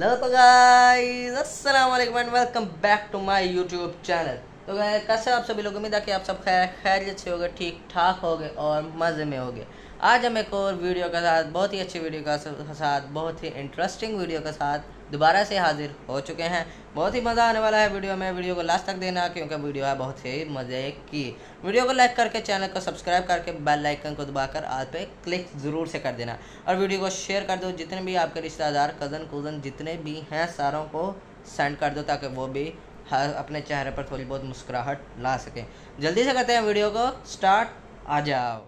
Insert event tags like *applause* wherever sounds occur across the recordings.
Hello तो guys अस्सलाम वालेकुम and welcome back to my YouTube channel तो गाइस कैसे आप सभी लोग? उम्मीद है कि आप सब खैर, खैरियत से होगे ठीक ठाक होगे और मज़े में होगे। आज हम एक और वीडियो के साथ, बहुत ही अच्छी वीडियो का साथ बहुत ही इंटरेस्टिंग वीडियो के साथ दोबारा से हाजिर हो चुके हैं। बहुत ही मज़ा आने वाला है वीडियो में। वीडियो को लास्ट तक देना क्योंकि वीडियो है बहुत ही मज़े की। वीडियो को लाइक करके, चैनल को सब्सक्राइब करके, बेल आइकन को दबाकर आज पे क्लिक ज़रूर से कर देना। और वीडियो को शेयर कर दो, जितने भी आपके रिश्तेदार, कज़न, कुज़न, जितने भी हैं, सारों को सेंड कर दो, ताकि वो भी अपने चेहरे पर थोड़ी बहुत मुस्कुराहट ला सकें। जल्दी से करते हैं वीडियो को, स्टार्ट, आ जाओ।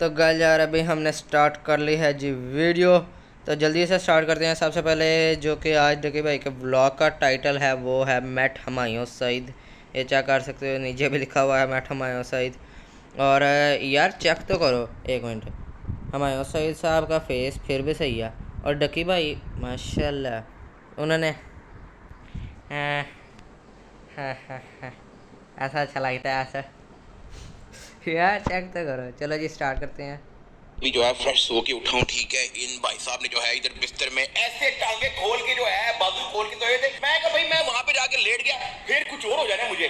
तो गल यार, अभी हमने स्टार्ट कर ली है जी वीडियो। तो जल्दी से स्टार्ट करते हैं। सबसे पहले जो कि आज देखिए भाई के ब्लॉग का टाइटल है, वो है मैट हमायों सईद ये चेक कर सकते हो? नीचे भी लिखा हुआ है मैट हमायों सईद और, यार चेक तो करो एक मिनट हमायूं सईद साहब का फेस फिर भी सही है। और डकी भाई, माशाल्लाह, उन्होंने ऐसा अच्छा लगता है, ऐसा। *laughs* यार चेक तो करो। चलो जी स्टार्ट करते हैं। भी जो है फ्रेश सो के उठाऊं ठीक है? इन भाई साहब ने जो है इधर बिस्तर में ऐसे टांगे खोल के जो है बाजू खोल के सोए थे मैं कहा भाई मैं वहाँ पे जाके लेट गया फिर कुछ और हो जाना मुझे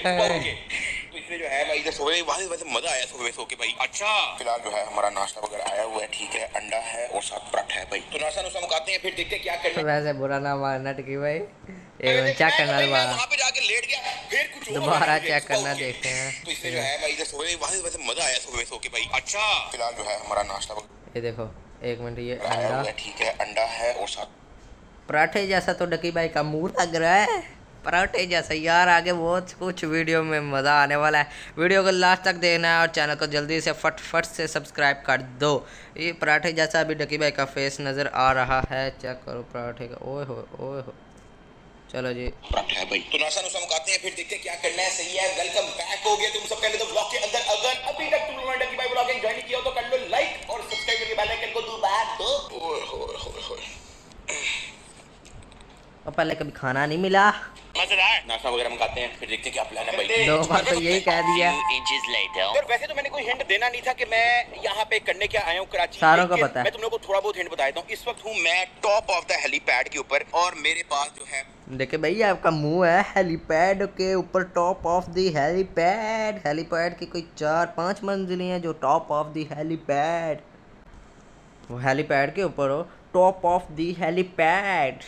तो इसलिए जो है मैं इधर सोए वहाँ वैसे मज़ा आया सोए सो के भाई। अच्छा। फ़िलहाल जो है हमारा नाश्ता वगैरह आया हुआ है ठीक है अंडा है और साथ पराठा है भाई। तो नाश्ता नुस्ता मुकाते हैं फिर देखते हैं क्या करना वैसे बुरा ना मारना टिकी भाई। एक चेक करना दोबारा। वहाँ पे जाके लेट गया फिर कुछ दोबारा चेक करना देखते हैं। तो इसलिए जो है मैं इधर सोए वहाँ वैसे मज़ा आया सोए सो के भाई। अच्छा। फ़िलहाल जो है हमारा नाश्ता ये देखो एक मिनट ये अंडा। ठीक है अंडा है और साथ पराठे जैसा तो डकी भाई का मुँह लग रहा है। पराठे जैसा यार आगे बहुत कुछ वीडियो में मज़ा आने वाला है। वीडियो को लास्ट तक देखना है और चैनल को जल्दी से फटफट से सब्सक्राइब कर दो। ये पराठे जैसा अभी डकी भाई का फेस नज़र आ रहा है। चेक करो पराठे का। ओए हो ओए हो। चलो जी। है भाई। तो नासा नुसा मुकाते हैं फिर देखते हैं क्या करना है। सही है वेलकम बैक हो गया। तुम सब पहले तो ब्लॉग के अंदर अगर अभी तक तुम लोगों ने डकी भाई ब्लॉगिंग ज्वाइन किया हो तो कर लो लाइक और सब्सक्राइब करके बेल आइकन को दो। बार दो ओए होए होए होए और पहले कभी खाना नहीं मिला। नाश्ता वगैरह मंगाते हैं फिर देखते हैं क्या प्लान है भाई। दो बार तो यही कह दिया। वैसे तो मैंने कोई हिंट देना नहीं था कि मैं यहाँ पे करने क्या आया हूँ कराची सारों का पता है। मैं तुम लोगों को थोड़ा बहुत हिंट बताता हूँ। इस वक्त हूँ मैं टॉप ऑफ़ द हेलीपैड के ऊपर और मेरे पास जो है देखिए भाई आपका मुँह है हेलीपैड के ऊपर top of the helipad helipad की कोई चार पाँच मंजिलें हैं जो टॉप ऑफ़ दी हेलीपैड वो हेलीपैड के ऊपर हो। टॉप ऑफ़ दी हेलीपैड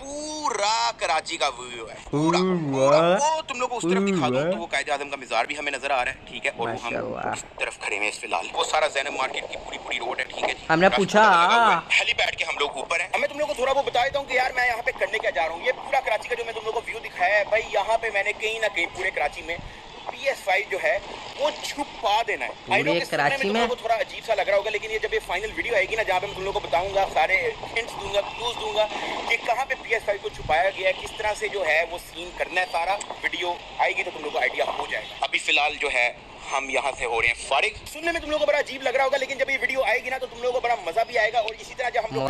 पूरा कराची का व्यू है पूरा, पूरा। वो तुम लोग को उस तरफ़ दिखा दो तो वो कायदे आज़म का मजार भी हमें नज़र आ रहा है ठीक है? और वो हम इस तरफ़ खड़े हैं फ़िलहाल। वो सारा जैनब मार्केट की पूरी पूरी रोड है ठीक है हमने पूछा। हेलीपैड के हम लोग ऊपर है। मैं तुम लोग को थोड़ा वो बता देता हूँ कि यार मैं यहाँ पे करने क्या जा रहा हूँ। ये पूरा कराची का जो मैं तुम लोग को व्यू दिखाया है भाई यहाँ पे मैंने कहीं ना कहीं पूरे कराची में पी एस फाइव जो है वो छुपा देना है। पूरे कराची में? तो थोड़ा अजीब सा लग रहा होगा लेकिन ये जब ये फाइनल वीडियो आएगी ना जहाँ पे मैं तुम लोगों को बताऊँगा सारे हिंट्स दूँगा क्लूज दूँगा एस फाइव को छुपाया गया है। किस तरह से जो है वो सीन करना है सारा? वीडियो आएगी तो तुम लोग को आइडिया हो जाएगा। अभी फ़िलहाल जो है, हम यहाँ से हो रहे हैं फारिग। सुनने में तुम लोगों को बड़ा अजीब लग रहा होगा, लेकिन जब ये वीडियो आएगी ना तो तुम लोगों को बड़ा मज़ा भी आएगा और इसी तरह जब हम लोग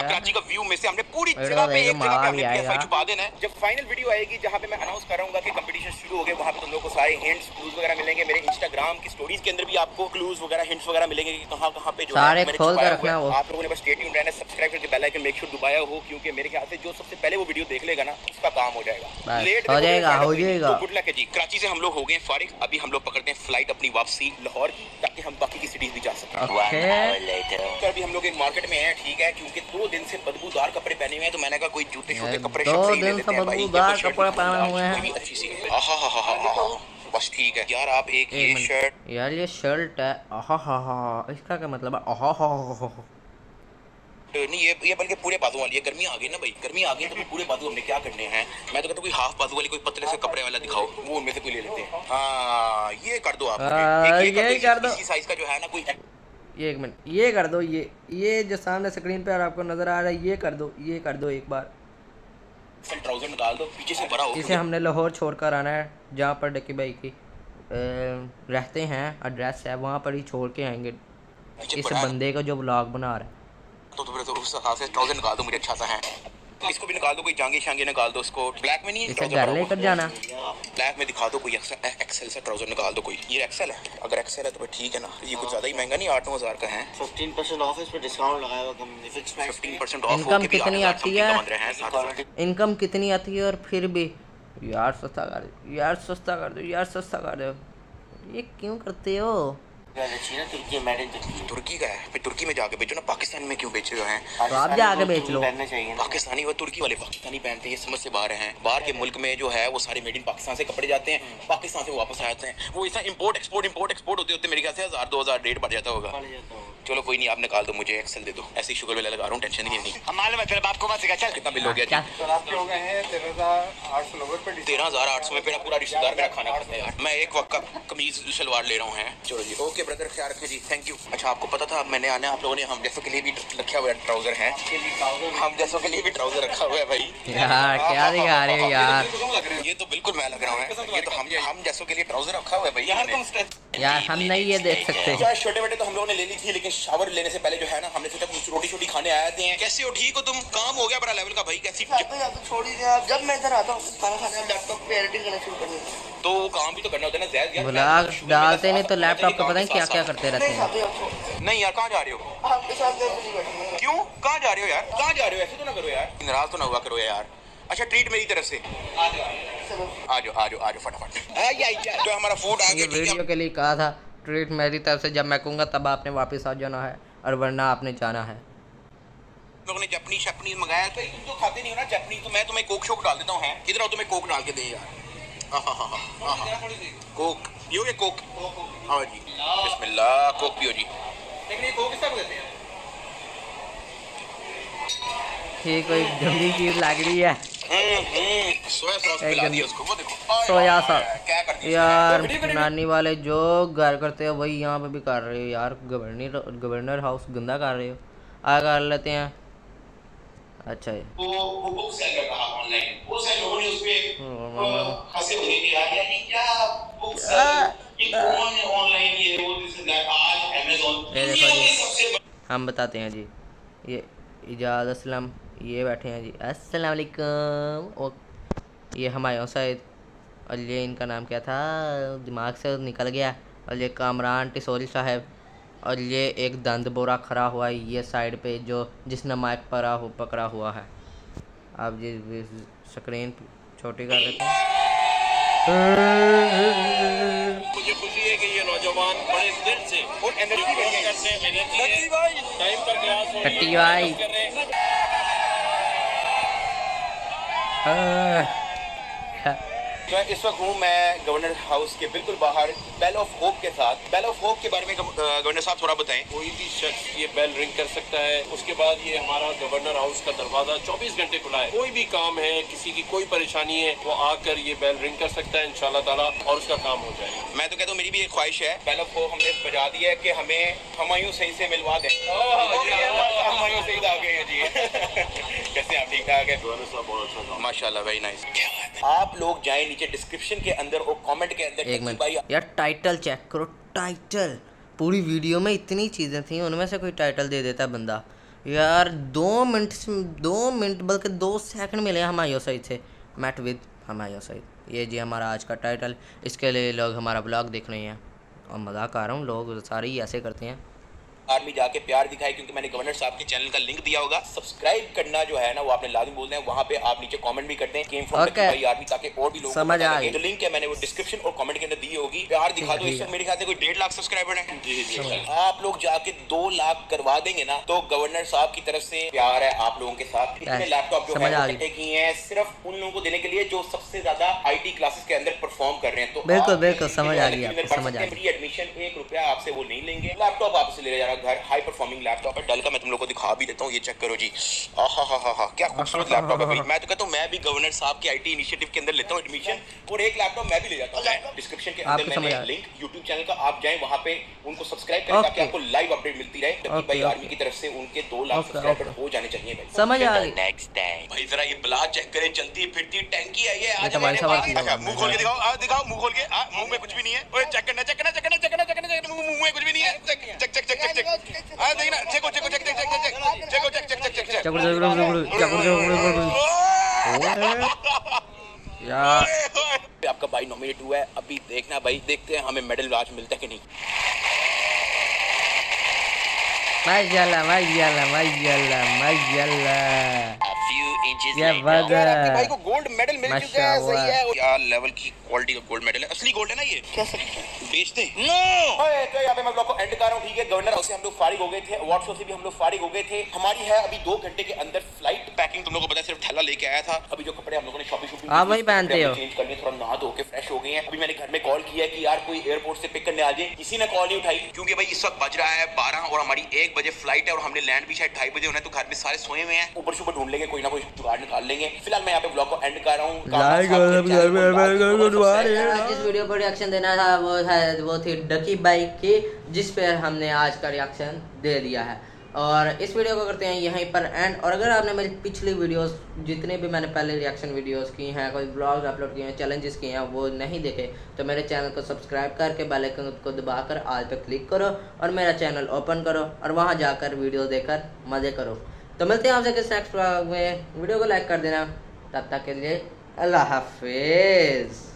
कराची का व्यू में से हमने पूरी जगह पे एक जगह पे छुपा देना है। जब फाइनल वीडियो आएगी जहाँ पे मैं अनाउंस कर रहा कि कंपटीशन शुरू हो गए वहाँ पे तुम लोग को सारे हिंट्स क्लूज वगैरह मिलेंगे मेरे इंस्टाग्राम की स्टोरीज के अंदर भी आपको क्लूज वगैरह हिंट्स वगैरह मिलेंगे कि कहाँ कहाँ पे जो सारे खोल कर रखना वो। आप लोगों ने बस स्टे ट्यून रहना सब्सक्राइब करके बेल आइकन मेक श्योर दबाया हो क्योंकि मेरे ख्याल से जो सबसे पहले वो वीडियो देख लेगा ना उसका काम हो जाएगा। लेट हो जाएगा हो जाएगा। गुड लक है जी। कराची से हम लोग हो गए फारिग। अभी हम लोग पकड़ते हैं फ़्लाइट अपनी वापसी लाहौर की ताकि हम बाकी की सिटीज़ भी जा सकें। तो हम लोग एक मार्केट में है ठीक है क्योंकि दो दिन से बदबूदार कपड़े पहने हुए हैं तो मैंने कहा कोई जूते शूते कपड़े दो दिन से बदबूदार कपड़े पहने हुए हैं। अच्छी सी हा। हा हा बस ठीक है। यार आप एक ये शर्ट यार ये शर्ट है। आहा हा हा इसका क्या मतलब है? आहा हा हा नहीं ये ये बल्कि पूरे बाजू वाली है। गर्मी आ गई ना भाई। गर्मी आ गई तो पूरे बाजू हमने क्या करने हैं? मैं तो कहता कोई हाफ़ बाजू वाली कोई पतले से कपड़े वाला दिखाओ। वो उनमें से कोई ले लेते हैं। हाँ ये कर दो आप। ये कर दो। इसी साइज़ का जो है ना कोई ये एक मिनट ये कर दो ये ये जो सामने स्क्रीन पे आपको नज़र आ रहा है ये कर दो ये कर दो एक बार। ट्राउज़र निकाल दो पीछे से बड़ा हो। इसे हमने लाहौर छोड़कर आना है जहाँ पर डकी भाई की रहते हैं एड्रेस है वहाँ पर ही छोड़ के आएँगे। इस बंदे का जो ब्लॉग बना रहा है। तो तुम्हें तो उस से ट्राउज़र निकाल दो मुझे अच्छा सा है। इसको भी निकाल दो कोई जांगे शांगे निकाल दो इसको ब्लैक में नहीं इसे घर लेकर जाना। ब्लैक में दिखा दो कोई एक्सेल सा ट्राउज़र निकाल दो कोई। ये एक्सेल है? अगर एक्सेल है तो ठीक है ना। ये कुछ ज़्यादा ही महँगा नहीं आठ नौ हज़ार का है। फिफ्टीन परसेंट ऑफ़ इस पे डिस्काउंट लगाया हुआ company fix fifteen percent of Income कितनी आती है? है इनकम कितनी आती है और फिर भी? यार सस्ता कर दो यार सस्ता कर दो यार सस्ता कर दो। ये क्यों करते हो? तुर्की मेड तुर्की तुर्की का है। फिर तुर्की में जाके बेचो ना। पाकिस्तान में क्यों बेच रहे हैं? तो आप जाके बेच लो। पहनना चाहिए पाकिस्तानी और तुर्की वाले पाकिस्तानी पहनते हैं समझ से बाहर हैं। बाहर के मुल्क में जो है वो सारे मेड इन पाकिस्तान से कपड़े जाते हैं। पाकिस्तान से वापस आ जाते हैं। वो ऐसा इंपोर्ट एक्सपोर्ट इंपोर्ट एक्सपोर्ट होते होते मेरे ख्याल से हज़ार दो हज़ार रेट बढ़ जाता होगा। चलो कोई नहीं आप निकाल दो मुझे एक्सेल दे दो। ऐसे ही शुगर वाला लगा रहा हूँ टेंशन नहीं। हम मालूम है फिर बाप को मत सिखा। चल। कितना बिल हो गया तेरह हज़ार आठ सौ में मेरा पूरा रिश्तेदार मेरा खाना खाता है। यार मैं एक वक्त का कमीज शलवार ले रहा हूँ। चलो जी ओके ब्रदर ख्याल रखें जी। थैंक यू अच्छा आपको पता था मैंने आने आप लोगों ने हम जैसों के लिए भी रखा हुआ है ट्राउज़र है? हम जैसों के लिए भी ट्राउज़र रखा हुआ है भाई। यार क्या दिखा रहे हो यार? ये तो बिल्कुल मैं लग रहा हूँ ये तो हम हम जैसों के लिए ट्राउज़र रखा हुआ है भाई। यार हम नहीं ये देख सकते। चाहे छोटे बेटे तो हम लोगों ने ले ली थी लेकिन शावर लेने से पहले जो है ना हमने सोचा कुछ रोटी छोटी खाने आए थे। कैसे हो? ठीक हो तुम? काम हो गया बड़ा लेवल का भाई कैसी छोड़ दीजिए आप। जब मैं इधर आता हूँ खाना खाने लैपटॉप पे एडिटिंग करना शुरू कर देता हूँ तो काम भी तो करना होता है ना जैद ब्लॉग डालते नहीं तो लैपटॉप पे पता नहीं क्या क्या करते रहते हैं। नहीं यार कहाँ जा रहे हो? आपके साथ क्यों? कहाँ जा रहे हो यार? कहाँ जा रहे हो? ऐसे तो ना करो यार। नाराज़ तो ना हुआ करो यार। अच्छा ट्रीट मेरी तरफ़ से। आ जाओ आ जाओ आ जाओ फटाफट। आई, आई, आई। तो हमारा फ़ूड आ गया वीडियो के लिए कहा था ट्रीट मेरी तरफ़ से जब मैं कहूँगा तब आपने वापस आ जाना है और वरना आपने जाना है। लोगों ने जपनीज शपनीज मंगाया तो तुम तो खाते नहीं हो ना जपनीज तो मैं तुम्हें कोक शोक डाल देता हूँ हैं? इधर आओ तुम्हें कोक डाल के दे यार? आहा, आहा, आहा। कोक पियोगे कोक हाँ जी। बिस्मिल्लाह कोक पियो जी। लेकिन ये कोक किस तरह देते हैं? ये कोई गंदी चीज़ लग रही है। हम्म, हम्म, सोया सॉस यार नानी वाले जो घर करते हो वही यहाँ पे भी कर रहे हो यार गवर्नर गवर्नर हाउस गंदा कर रहे हो। आ कर लेते हैं। अच्छा है वो वो बुक सेल कर रहा ऑनलाइन वो सेल लोगों ने उसपे। हंसे हुए कि यार यार क्या बुक सेल ये कौन ऑनलाइन ये? वो दिस इज़ दैट आज अमेज़न ये देखो जी। हम बताते हैं जी। ये इजाज़ असलम ये बैठे हैं जी। अस्सलाम वालेकुम। ओ ये हमायूं सैद और ये इनका नाम क्या था? दिमाग से निकल गया। और ये कामरान टिसोरी साहब। और ये एक दंद बोरा खड़ा हुआ है ये साइड पे जो जिसने माइक परा हो पकड़ा हुआ है। आप जी स्क्रीन छोटी कर देते हैं। मुझे खुशी है कि ये नौजवान बड़े दिल से और एनर्जी करते हैं। मेहनती हैं टाइम का प्रयास हो। भाई हैं तो इस वक्त हूँ मैं गवर्नर हाउस के बिल्कुल बाहर बेल ऑफ़ होप के साथ। बेल ऑफ़ होप के बारे में गवर्नर साहब थोड़ा बताएँ। कोई भी शख्स ये बेल रिंग कर सकता है उसके बाद ये हमारा गवर्नर हाउस का दरवाज़ा 24 घंटे खुला है। कोई भी काम है किसी की कोई परेशानी है वो आकर ये बेल रिंग कर सकता है इंशाल्लाह ताला और उसका काम हो जाएगा। मैं तो कहता हूँ मेरी भी एक ख्वाहिश है बेल ऑफ़ होप हमने बजा दिया है कि हमें हमायूं सही से मिलवा दें। हमायूं सही आ गए हैं जी। *laughs* कैसे आप ठीक ठाक है? गवर्नर साहब बहुत अच्छा माशाल्लाह वेरी नाइस आप लोग जाएँ नीचे डिस्क्रिप्शन के अंदर और कमेंट के अंदर एक मिनट। यार टाइटल चेक करो। टाइटल पूरी वीडियो में इतनी चीज़ें थी उनमें से कोई टाइटल दे देता बंदा। यार दो मिनट दो मिनट बल्कि दो सेकंड मिले हमारे सही से। मैट विद हमारे सही ये जी हमारा आज का टाइटल इसके लिए लोग हमारा ब्लॉग देख रहे हैं। और मज़ाक आ रहा हूँ लोग सारे ही ऐसे करते हैं। आर्मी जाके प्यार दिखाए क्योंकि मैंने गवर्नर साहब के चैनल का लिंक दिया होगा। सब्सक्राइब करना जो है ना वो आपने लाजमी बोलते हैं वहाँ पे आप नीचे कमेंट भी करते हैं केम फ्रॉम Okay. भाई आर्मी ताकि और भी लोग समझ आ गई। जो लिंक है मैंने वो डिस्क्रिप्शन और कमेंट के अंदर दी होगी। प्यार दिखा दो इस वक्त मेरे ख्याल कोई डेढ़ लाख सब्सक्राइबर है। आप लोग जाके दो लाख करवा देंगे ना तो गवर्नर साहब की तरफ़ से प्यार है आप लोगों के साथ। इतने लैपटॉप जो है। इकट्ठे किए हैं सिर्फ़ उन लोगों को देने के लिए जो सबसे ज़्यादा आईटी क्लासेस के अंदर परफॉर्म कर रहे हैं। तो बिल्कुल, बिल्कुल, समझ आ समझ। फ्री एडमिशन एक रुपया आपसे वो नहीं लेंगे। लैपटॉप आपसे ले जा रहा हाई परफॉर्मिंग लैपटॉप है। डल का मैं तुम लोग को दिखा भी देता हूँ ये चेक करो जी। आहा हा हा हा क्या खूबसूरत लैपटॉप है भाई। मैं तो कहता हूँ मैं भी गवर्नर साहब के आईटी इनिशिएटिव के अंदर लेता हूँ एडमिशन और एक लैपटॉप मैं भी ले जाता हूँ। डिस्क्रिप्शन के अंदर मैंने लिंक यूट्यूब चैनल का आप जाएँ वहाँ पे उनको सब्सक्राइब करें ताकि आपको लाइव अपडेट मिलती रहे। भाई आर्मी की तरफ़ से उनके दो लाख सब्सक्राइबर हो जाने चाहिए भाई। समझ आ गई नेक्स्ट डे भाई जरा ये ब्ला चेक करें चलती फिरती टैंकी है ये आज तो हमारे पास। अच्छा मुँह खोल के दिखाओ दिखाओ मुँह खोल के। मुँह में कुछ भी नहीं है। ओए चेक करना चेक करना चेक करना चेक करना चेक करना। मुँह कुछ भी नहीं है check check check check check check देखना check check check check check check check check check check check check check चकुड़ चकुड़ चकुड़ चकुड़ चकुड़ यार आपका भाई नॉमिनेट हुआ है अभी देखना भाई देखते हैं हमें मेडल आज मिलता है कि नहीं माशाल्लाह माशाल्लाह माशाल्लाह माशाल्लाह क्या बात है। भाई को गोल्ड मेडल मिल चुका है सही है यार लेवल की क्वालिटी का गोल्ड मेडल है। असली गोल्ड है ना ये? कैसे? बेचते नो तो यहाँ पे मैं ब्लॉग को एंड कर रहा हूँ ठीक है? गवर्नर हाउस से हम लोग फारिग हो गए थे अवार्ड शो से भी हम लोग फारिग हो गए थे। हमारी है अभी दो घंटे के अंदर फ़्लाइट पैकिंग तुम लोगों को पता है सिर्फ़ ठल्ला लेके आया था। अभी जो कपड़े हम लोगों ने शॉपिंग शॉपिंग आप वही पहनते हो। चेंज कर लिए थोड़ा नहा धो के फ्रेश हो गए हैं। अभी मैंने घर में कॉल किया कि यार कोई एयरपोर्ट से पिक करने आ जाए। किसी ने कॉल नहीं उठाई। क्योंकि भाई इस वक्त बज रहा है बारह और हमारी एक बजे फ़्लाइट है और हमने लैंड भी शायद ढाई बजे होना है तो घर में सारे सोए हुए हैं। ऊपर सुबह ढूंढ लेंगे कोई ना कोई जुगाड़ निकाल लेंगे। फ़िलहाल मैं यहाँ पे ब्लॉग को एंड कर रहा हूँ। जिस वीडियो पर रिएक्शन देना था वो है वो थी डकी बाइक की जिस पर हमने आज का रिएक्शन दे दिया है। और इस वीडियो को करते हैं यहीं पर एंड और अगर आपने मेरी पिछली वीडियोस जितने भी मैंने पहले रिएक्शन वीडियोस की हैं कोई ब्लॉग अपलोड किए हैं चैलेंजेस किए हैं वो नहीं देखे तो मेरे चैनल को सब्सक्राइब करके बेल आइकन को दबाकर आज पे क्लिक करो और मेरा चैनल ओपन करो और वहाँ जाकर वीडियो देखकर मज़े करो। तो मिलते हैं आपसे किस नेक्स्ट ब्लॉग में। वीडियो को लाइक कर देना। तब तक के लिए अल्लाह हाफिज़।